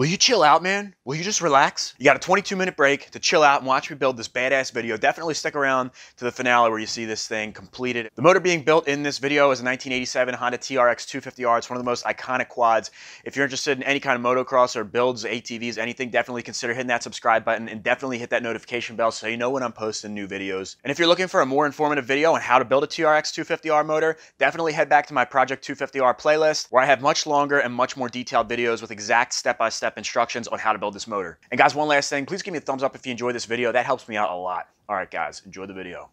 Will you chill out, man? Will you just relax? You got a 22 minute break to chill out and watch me build this badass video. Definitely stick around to the finale where you see this thing completed. The motor being built in this video is a 1987 Honda TRX 250R. It's one of the most iconic quads. If you're interested in any kind of motocross or builds, ATVs, anything, definitely consider hitting that subscribe button and definitely hit that notification bell so you know when I'm posting new videos. And if you're looking for a more informative video on how to build a TRX 250R motor, definitely head back to my Project 250R playlist where I have much longer and much more detailed videos with exact step-by-step -step instructions on how to build this motor. And guys, one last thing, please give me a thumbs up if you enjoyed this video. That helps me out a lot. All right, guys, enjoy the video.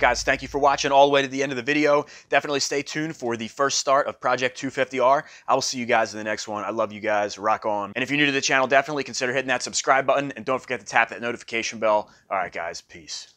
Right, guys, thank you for watching all the way to the end of the video. Definitely stay tuned for the first start of Project 250R. I will see you guys in the next one. I love you guys. Rock on. And if you're new to the channel, definitely consider hitting that subscribe button and don't forget to tap that notification bell. All right, guys, peace.